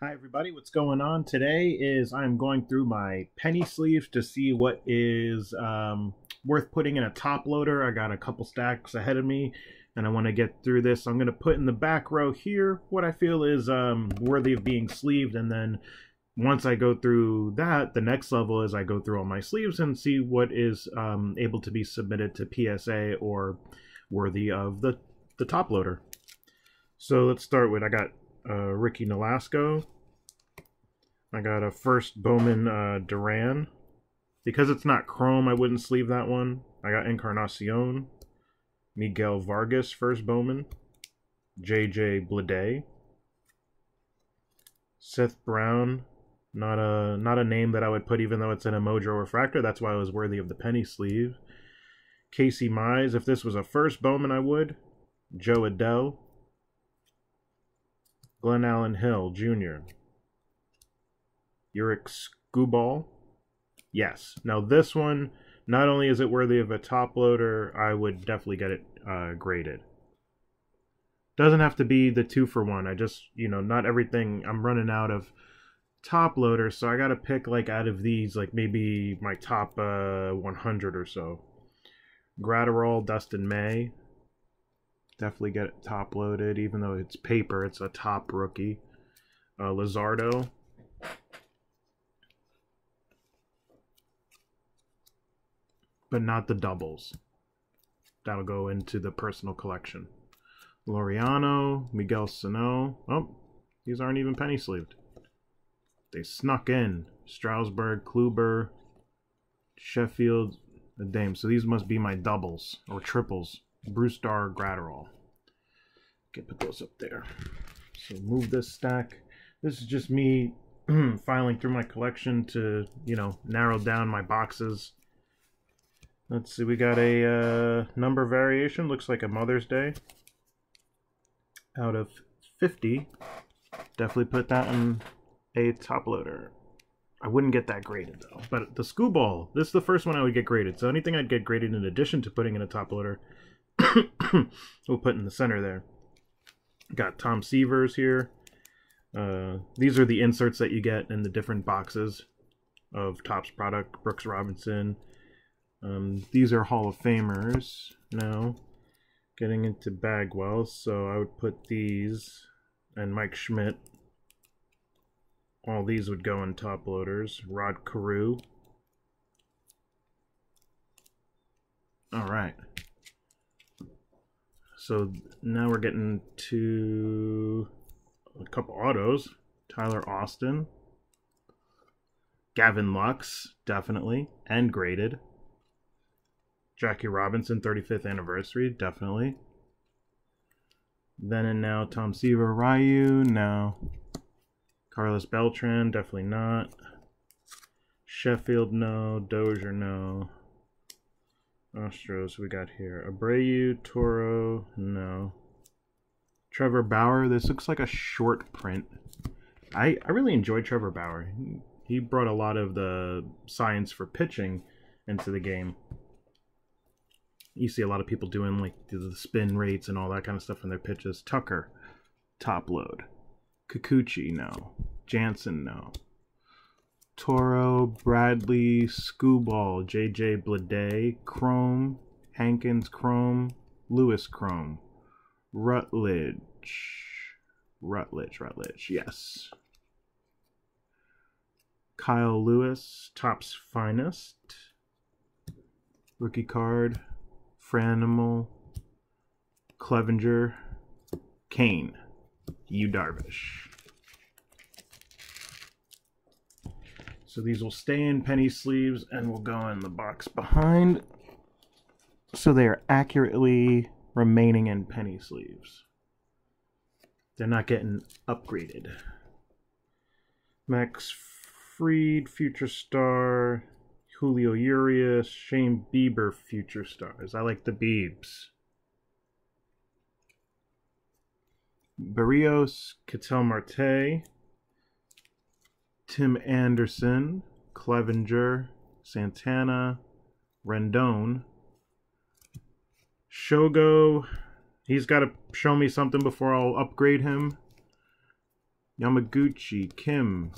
Hi everybody, what's going on? Today is I'm going through my penny sleeves to see what is um, worth putting in a top loader. I got a couple stacks ahead of me and I want to get through this. I'm going to put in the back row here what I feel is um, worthy of being sleeved and then once I go through that, the next level is I go through all my sleeves and see what is um, able to be submitted to PSA or worthy of the, the top loader. So let's start with, I got uh, Ricky Nolasco. I got a first Bowman uh, Duran. Because it's not chrome, I wouldn't sleeve that one. I got Encarnacion. Miguel Vargas, first Bowman. JJ Bleday. Seth Brown. Not a not a name that I would put even though it's an Mojo refractor. That's why it was worthy of the penny sleeve. Casey Mize. If this was a first Bowman, I would. Jo Adell. Glenallen Hill Jr. Uric Skubal. Yes. Now this one, not only is it worthy of a top loader, I would definitely get it uh, graded. Doesn't have to be the two for one. I just, you know, not everything. I'm running out of top loaders, so I got to pick like out of these, like maybe my top uh, 100 or so. Graterol, Dustin May. Definitely get it top loaded, even though it's paper, it's a top rookie. Uh, Luzardo. But not the doubles. That'll go into the personal collection. Laureano, Miguel Sano. Oh, these aren't even penny sleeved. They snuck in. Strasburg, Kluber, Sheffield, the Dame. So these must be my doubles or triples. Brusdar Graterol. Okay, put those up there. So move this stack. This is just me filing through my collection to, you know, narrow down my boxes. Let's see, we got a uh, number variation. Looks like a Mother's Day. Out of 50. Definitely put that in a top loader. I wouldn't get that graded though. But the Skubal, this is the first one I would get graded. So anything I'd get graded in addition to putting in a top loader, we'll put in the center there. Got Tom Seavers here. Uh, these are the inserts that you get in the different boxes of Topps product. Brooks Robinson. Um, these are Hall of Famers now. Getting into Bagwell, so I would put these and Mike Schmidt. All these would go in top loaders. Rod Carew. All right. So now we're getting to a couple autos. Tyler Austin. Gavin Lux, definitely. And graded. Jackie Robinson, 35th anniversary, definitely. Then and now, Tom Seaver, Ryu, no. Carlos Beltran, definitely not. Sheffield, no. Dozier, no. Astros, we got here. Abreu, Toro, no. Trevor Bauer, this looks like a short print. I, I really enjoyed Trevor Bauer. He, he brought a lot of the science for pitching into the game. You see a lot of people doing like the spin rates and all that kind of stuff in their pitches. Tucker, top load. Kikuchi, no. Jansen, no. Toro, Bradley, Skubal, JJ Bleday, Chrome, Hankins Chrome, Lewis Chrome, Rutledge, Rutledge, Rutledge, yes. Kyle Lewis, Topps Finest, rookie card, Franimal, Clevenger, Kane, Yu Darvish. So these will stay in penny sleeves and will go in the box behind. So they are accurately remaining in penny sleeves. They're not getting upgraded. Max Fried, Future Star, Julio Urias, Shane Bieber, Future Stars. I like the Biebs. Barrios, Ketel Marte, Tim Anderson, Clevenger, Santana, Rendon, Shogo. He's got to show me something before I'll upgrade him. Yamaguchi, Kim,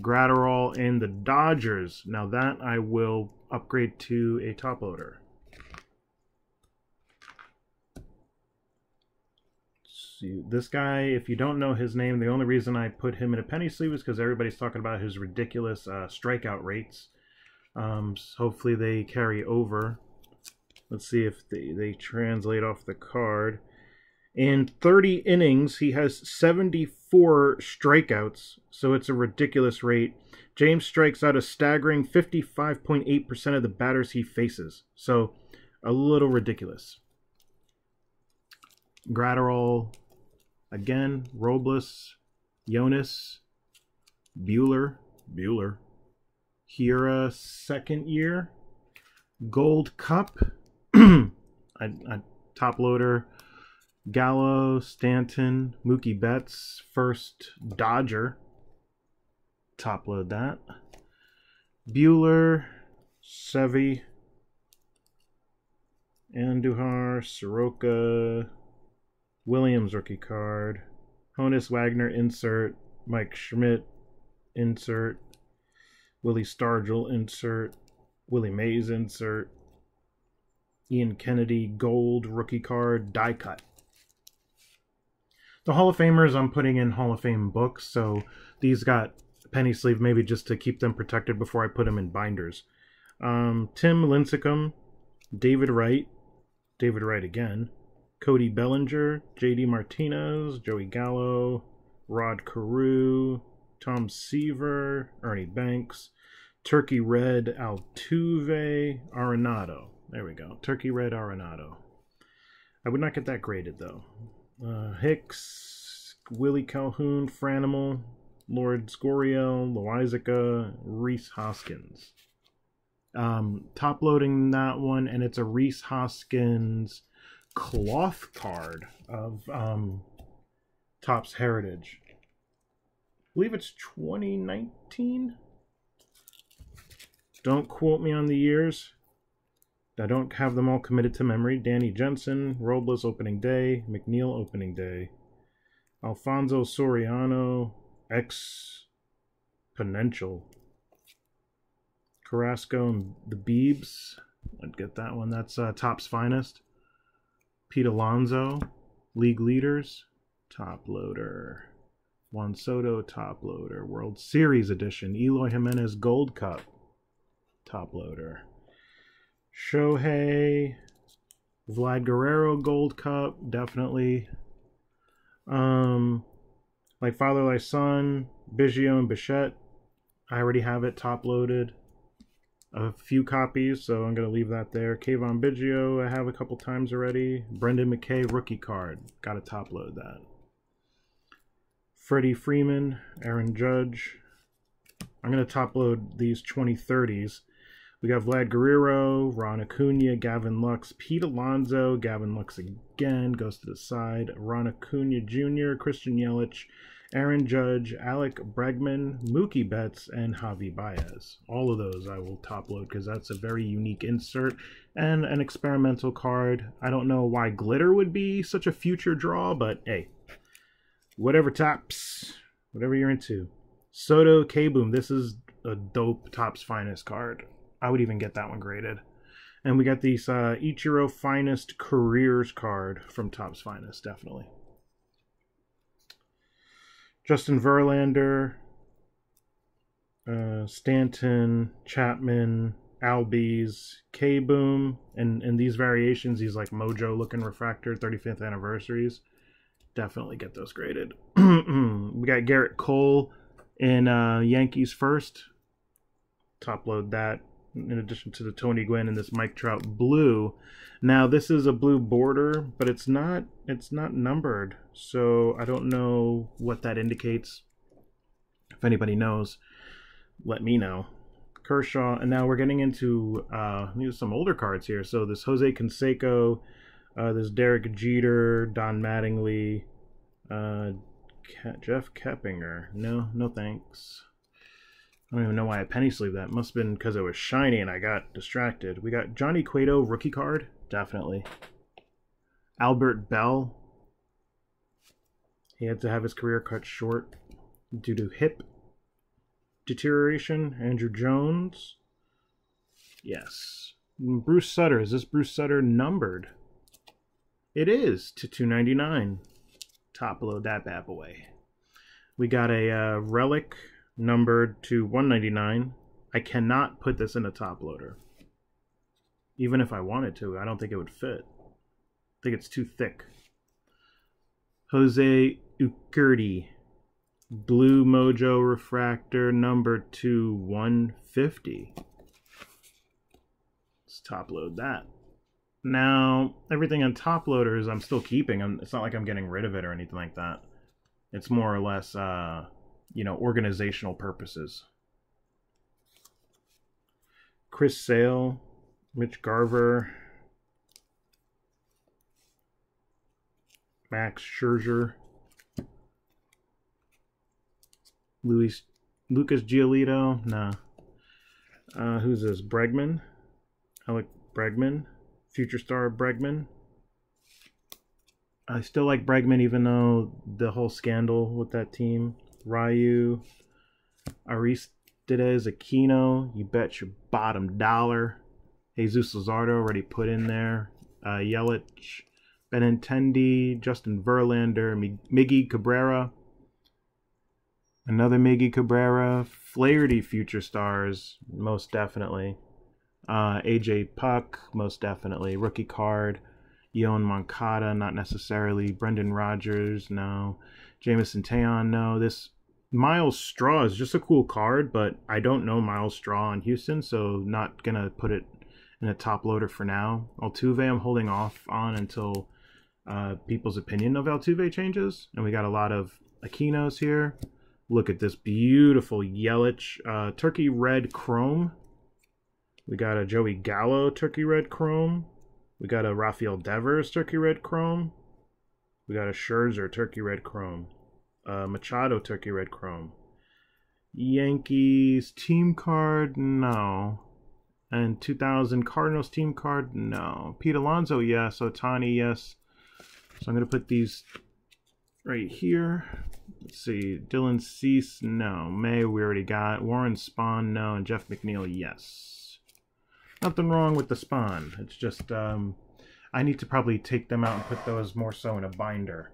Graterol, and the Dodgers. Now that I will upgrade to a top loader. See, this guy, if you don't know his name, the only reason I put him in a penny sleeve is because everybody's talking about his ridiculous uh, strikeout rates. Um, so hopefully they carry over. Let's see if they, they translate off the card. In 30 innings, he has 74 strikeouts, so it's a ridiculous rate. James strikes out a staggering 55.8% of the batters he faces, so a little ridiculous. Graterol, again, Robles, Jonas, Buehler, Buehler, Hiura, second year, Gold Cup, a, top loader, Gallo, Stanton, Mookie Betts, first Dodger. Top load that. Buehler, Sevi, Andujar, Soroka, Williams rookie card, Honus Wagner insert, Mike Schmidt insert, Willie Stargell insert, Willie Mays insert, Ian Kennedy gold rookie card die cut. The Hall of Famers I'm putting in Hall of Fame books, so these got penny sleeve maybe just to keep them protected before I put them in binders. Um, Tim Lincecum, David Wright, David Wright again, Cody Bellinger, JD Martinez, Joey Gallo, Rod Carew, Tom Seaver, Ernie Banks, Turkey Red Altuve, Arenado. There we go. Turkey Red Arenado. I would not get that graded though. Uh, Hicks, Willie Calhoun, Franimal, Lourdes Gurriel, Loizica, Rhys Hoskins. Um, top loading that one, and it's a Rhys Hoskins cloth card of um, Topps Heritage. I believe it's 2019. Don't quote me on the years. I don't have them all committed to memory. Danny Jansen, Robles opening day, McNeil opening day, Alfonso Soriano, Exponential, Carrasco and the Beebs. I'd get that one. That's uh, Topps Finest. Pete Alonso, League Leaders, Top Loader. Juan Soto, Top Loader. World Series Edition. Eloy Jimenez Gold Cup, Top Loader. Shohei, Vlad Guerrero Gold Cup, definitely. Um, like Father Like Son, Biggio and Bichette. I already have it top loaded. A few copies, so I'm going to leave that there. Cavan Biggio, I have a couple times already. Brendan McKay rookie card. Got to top load that. Freddie Freeman, Aaron Judge. I'm going to top load these 2030s. We got Vlad Guerrero, Ron Acuna, Gavin Lux, Pete Alonso, Gavin Lux again, goes to the side, Ron Acuna Jr., Christian Yelich, Aaron Judge, Alec Bregman, Mookie Betts, and Javi Baez. All of those I will top load because that's a very unique insert and an experimental card. I don't know why glitter would be such a future draw, but hey, whatever Topps, whatever you're into. Soto Kaboom, this is a dope Topps finest card. I would even get that one graded. And we got these uh, Ichiro Finest Careers card from Topps Finest, definitely. Justin Verlander, uh, Stanton, Chapman, Albies, Kaboom, and and these variations, these like Mojo looking refractor 35th anniversaries, definitely get those graded. we got Gerrit Cole in uh, Yankees first. Top load that in addition to the Tony Gwynn and this Mike Trout blue. Now this is a blue border, but it's not it's not numbered, so I don't know what that indicates. If anybody knows, let me know. Kershaw, and now we're getting into uh, some older cards here. So this Jose Canseco, uh, this Derek Jeter, Don Mattingly, uh, Jeff Keppinger. No, no thanks. I don't even know why I penny sleeve that. Must have been because it was shiny and I got distracted. We got Johnny Cueto rookie card, definitely. Albert Belle. He had to have his career cut short. due to hip deterioration. Andruw Jones. Yes. Bruce Sutter. Is this Bruce Sutter numbered? It is to 299. Top load that bad boy. We got a uh, relic numbered to 199. I cannot put this in a top loader. Even if I wanted to, I don't think it would fit. I think it's too thick. Jose Urquidy. Blue Mojo Refractor number to 150. Let's top load that. Now, everything on top loaders I'm still keeping. It's not like I'm getting rid of it or anything like that. It's more or less, uh, you know, organizational purposes. Chris Sale, Mitch Garver, Max Scherzer, Luis Lucas Giolito, nah. Uh, who's this? Bregman, Alec Bregman, future star Bregman. I still like Bregman, even though the whole scandal with that team. Ryu, Aristides Aquino, you bet your bottom dollar. Jesus Luzardo already put in there. Uh, Yelich, Benintendi, Justin Verlander, Miggy Cabrera, another Miggy Cabrera, Flaherty future stars, most definitely. Uh, AJ Puk, most definitely. Rookie card. Yoan Moncada, not necessarily. Brendan Rodgers, no. Jameson Taillon, no. This Myles Straw is just a cool card, but I don't know Myles Straw in Houston, so not gonna put it in a top loader for now. Altuve, I'm holding off on until uh, people's opinion of Altuve changes, and we got a lot of Aquinos here. Look at this beautiful Yelich uh, turkey red chrome. We got a Joey Gallo turkey red chrome. We got a Rafael Devers turkey red chrome. We got a Scherzer turkey red chrome. Uh, Machado turkey red chrome. Yankees team card, no. And 2000 Cardinals team card, no. Pete Alonso, yes. Ohtani, yes. So I'm going to put these right here. Let's see. Dylan Cease, no. May, we already got. Warren Spahn, no. And Jeff McNeil, yes. Nothing wrong with the Spahn. It's just, um, I need to probably take them out and put those more so in a binder.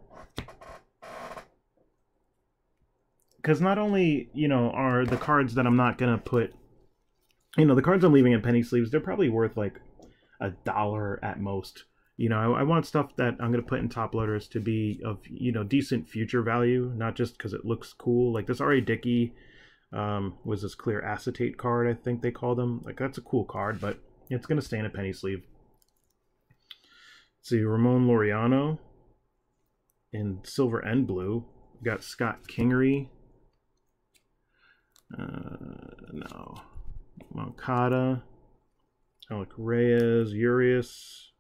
Because not only, you know, are the cards that I'm not to put, you know, the cards I'm leaving in penny sleeves, they're probably worth like a dollar at most. You know, I, I want stuff that I'm to put in top loaders to be of, you know, decent future value, not just because it looks cool. Like this R.A. Dickey um, was this clear acetate card, I think they call them. Like, that's a cool card, but it's to stay in a penny sleeve. See, Ramon Laureano in silver and blue. We got Scott Kingery. Uh, no. Moncada. Alec Reyes. Urias.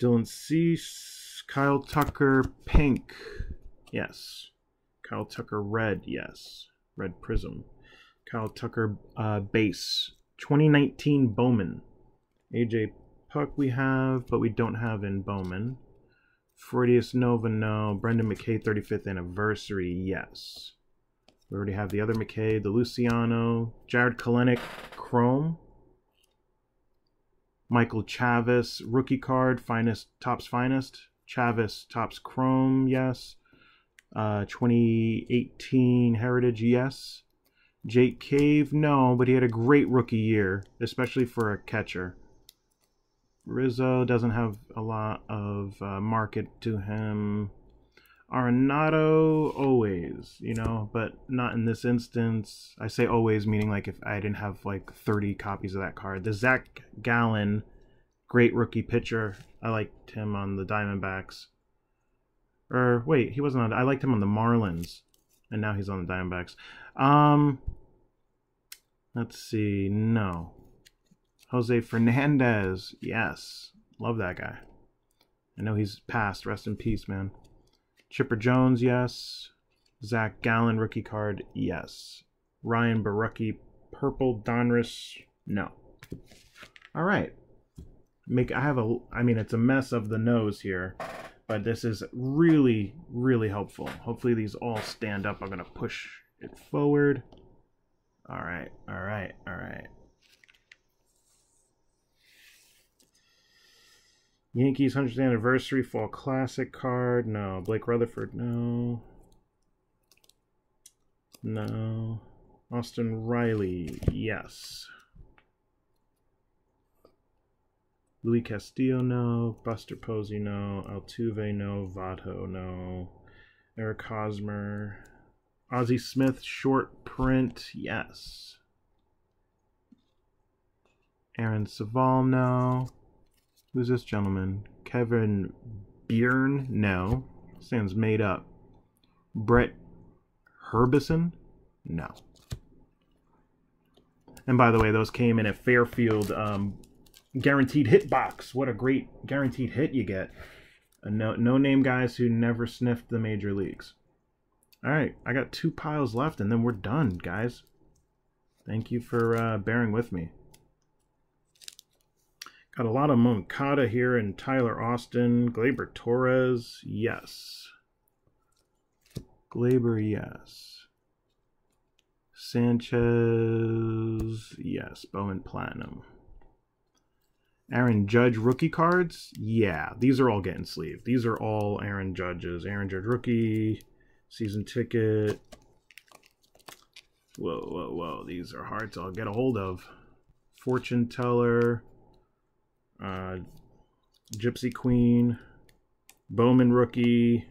Dylan Cease. Kyle Tucker. Pink. Yes. Kyle Tucker red, yes. Red Prism. Kyle Tucker uh, base. 2019 Bowman. AJ Puk we have, but we don't have in Bowman. Freudis Nova, no. Brendan McKay 35th anniversary, yes. We already have the other McKay, the Luciano, Jarred Kelenic, Chrome. Michael Chavis, rookie card, finest, Topps finest. Chavis, Topps Chrome, yes. Uh, 2018 Heritage, yes. Jake Cave, no, but he had a great rookie year, especially for a catcher. Rizzo doesn't have a lot of uh, market to him. Arenado, always, you know, but not in this instance. I say always, meaning like if I didn't have like 30 copies of that card. The Zach Gallen, great rookie pitcher. I liked him on the Diamondbacks. Or wait, he wasn't on. I liked him on the Marlins, and now he's on the Diamondbacks. Um, let's see. No, Jose Fernandez. Yes, love that guy. I know he's passed. Rest in peace, man. Chipper Jones. Yes. Zach Gallen rookie card. Yes. Ryan Borucki purple Donruss. No. All right. Make I have a. I mean, it's a mess of the nose here but this is really, really helpful. Hopefully these all stand up. I'm going to push it forward. All right, all right, all right. Yankees 100th anniversary fall classic card. No. Blake Rutherford. No. No. Austin Riley. Yes. Louis Castillo, no. Buster Posey, no. Altuve, no. Votto, no. Eric Hosmer. Ozzie Smith, short print, yes. Aaron Civale, no. Who's this gentleman? Kevin Byrne, no. Sounds made up. Brett Herbison, no. And by the way, those came in a Fairfield um, guaranteed hit box. What a great guaranteed hit you get. A no, no name guys who never sniffed the major leagues. All right, I got two piles left and then we're done, guys. Thank you for uh, bearing with me. Got a lot of Moncada here and Tyler Austin. Gleyber Torres, yes. Gleyber, yes. Sanchez, yes. Bowman Platinum. Aaron Judge rookie cards, yeah, these are all getting sleeved. These are all Aaron Judge's. Aaron Judge rookie, season ticket. Whoa, whoa, whoa. These are hard to get a hold of. Fortune Teller, uh, Gypsy Queen, Bowman rookie,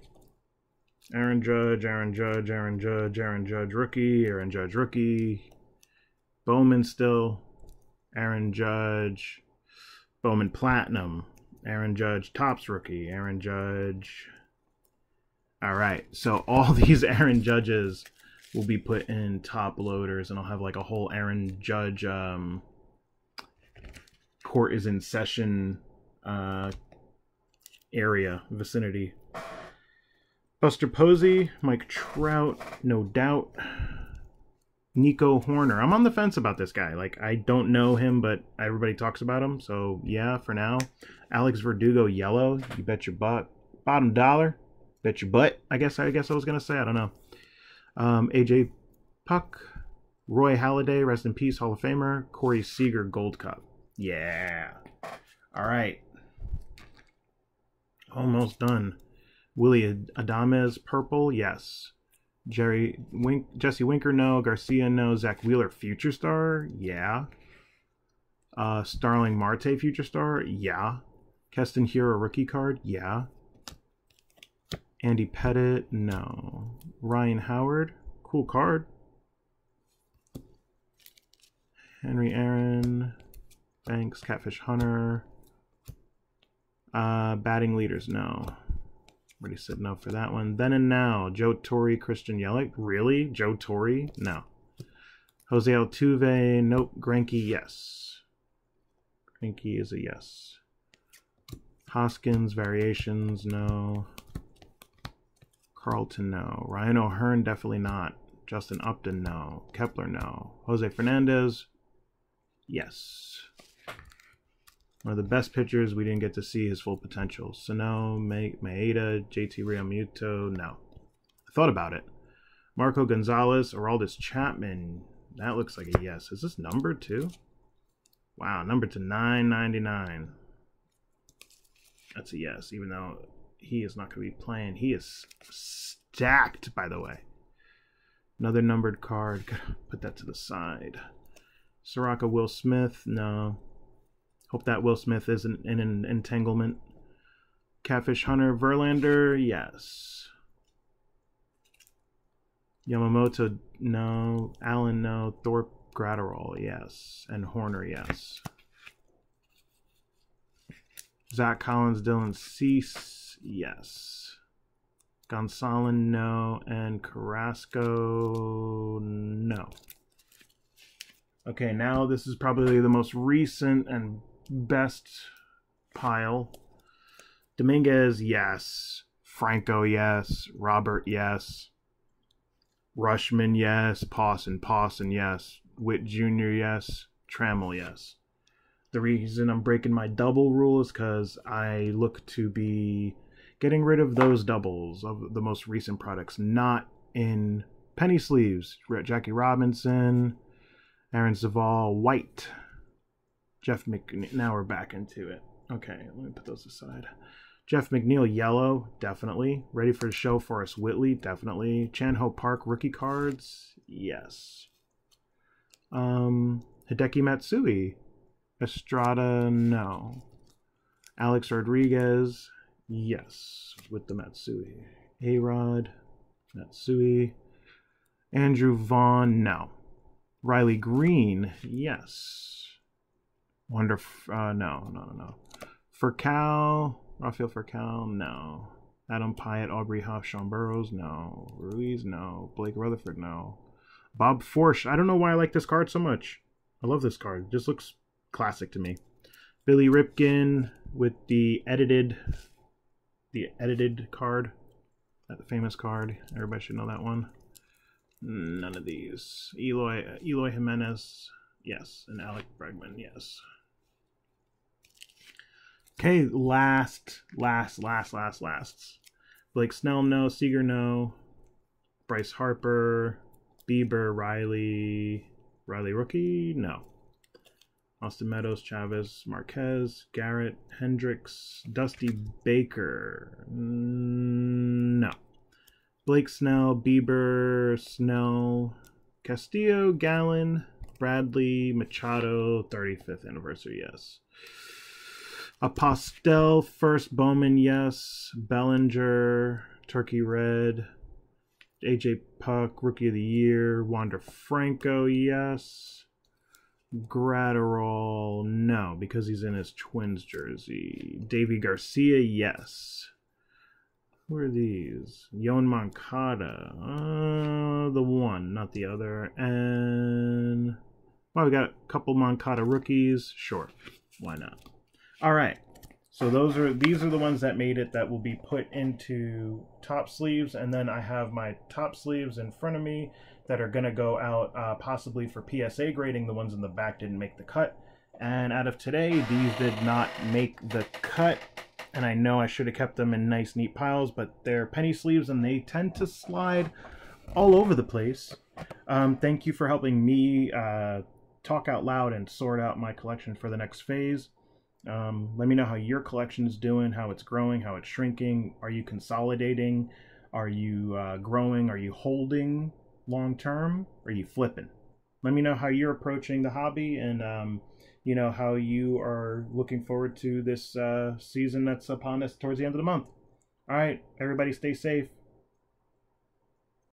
Aaron Judge, Aaron Judge, Aaron Judge, Aaron Judge rookie, Aaron Judge rookie, Bowman still, Aaron Judge, Bowman Platinum, Aaron Judge Topps rookie, Aaron Judge. All right, so all these Aaron Judges will be put in top loaders, and I'll have like a whole Aaron Judge um, court is in session uh, area vicinity. Buster Posey, Mike Trout, no doubt. Nico Hoerner. I'm on the fence about this guy. Like, I don't know him, but everybody talks about him. So, yeah, for now. Alex Verdugo, yellow. You bet your butt. Bottom dollar. Bet your butt. I guess I guess I was going to say. I don't know. Um, AJ Puk. Roy Halladay, rest in peace, Hall of Famer. Corey Seager, Gold Cup. Yeah. All right. Almost done. Willy Adames, purple. Yes. Jerry Wink, Jesse Winker, no. Garcia, no. Zack Wheeler, future star, yeah. Uh, Starling Marte, future star, yeah. Keston Hiura, rookie card, yeah. Andy Pettitte, no. Ryan Howard, cool card. Henry Aaron, Banks, Catfish Hunter. Uh, batting leaders, no. Already said no for that one. Then and now, Joe Torre, Christian Yelich. Really? Joe Torre? No. Jose Altuve, nope. Greinke, yes. Greinke is a yes. Hoskins, variations, no. Carlton, no. Ryan O'Hearn, definitely not. Justin Upton, no. Kepler, no. Jose Fernandez, yes. One of the best pitchers, we didn't get to see his full potential. Sano, Maeda, JT Realmuto, no. I thought about it. Marco Gonzalez, Aroldis Chapman, that looks like a yes. Is this number two? Wow, number to 9.99. That's a yes, even though he is not going to be playing. He is stacked, by the way. Another numbered card. Put that to the side. Soroka Will Smith, no. Hope that Will Smith isn't in an entanglement. Catfish Hunter Verlander, yes. Yamamoto, no. Allen, no. Thorpe Graterol, yes. And Hoerner, yes. Zach Collins, Dylan Cease, yes. Gonsolin, no. And Carrasco, no. Okay, now this is probably the most recent and best pile. Dominguez, yes. Franco, yes. Robert, yes. Rutschman, yes. Pawson, Pawson, yes. Witt Jr., yes. Trammell, yes. The reason I'm breaking my double rule is because I look to be Getting rid of those doubles of the most recent products, not in penny sleeves. Jackie Robinson, Aaron Zaval, White, Jeff McNeil. Now we're back into it. Okay, let me put those aside. Jeff McNeil, yellow, definitely. Ready for the show, Forrest Whitley, definitely. Chan Ho Park, rookie cards, yes. Um, Hideki Matsui, Estrada, no. Alex Rodriguez, yes, with the Matsui. A Rod, Matsui. Andrew Vaughn, no. Riley Greene, yes. Wonder, uh, no, no, no. Furcal, Rafael Furcal, no. Adam Piatt, Aubrey Huff, Sean Burroughs, no. Ruiz, no. Blake Rutherford, no. Bob Forsch, I don't know why I like this card so much. I love this card. It just looks classic to me. Billy Ripken with the edited, the edited card, that famous card. Everybody should know that one. None of these. Eloy, Eloy Jimenez, yes, and Alec Bregman, yes. Okay, last, last, last, last, last. Blake Snell, no. Seager, no. Bryce Harper, Bieber, Riley, Riley rookie, no. Austin Meadows, Chavez, Marquez, Garrett, Hendricks, Dusty Baker, no. Blake Snell, Bieber, Snell, Castillo, Gallen, Bradley, Machado, 35th anniversary, yes. Apostel, first Bowman, yes. Bellinger, Turkey Red, AJ Puk, Rookie of the Year. Wander Franco, yes. Graterol, no, because he's in his Twins jersey. Davy Garcia, yes. Who are these? Yon Moncada. Uh, the one, not the other. And well, we got a couple Moncada rookies. Sure, why not? All right. So those are these are the ones that made it that will be put into top sleeves, and then I have my top sleeves in front of me that are gonna go out uh, possibly for PSA grading. The ones in the back didn't make the cut, and out of today, these did not make the cut. And I know I should have kept them in nice, neat piles, but they're penny sleeves and they tend to slide all over the place. Um, thank you for helping me uh, talk out loud and sort out my collection for the next phase. Um, let me know how your collection is doing, how it's growing, how it's shrinking. Are you consolidating? Are you uh, growing? Are you holding long term? Are you flipping? Let me know how you're approaching the hobby and, um, you know, how you are looking forward to this uh, season that's upon us towards the end of the month. All right, everybody stay safe.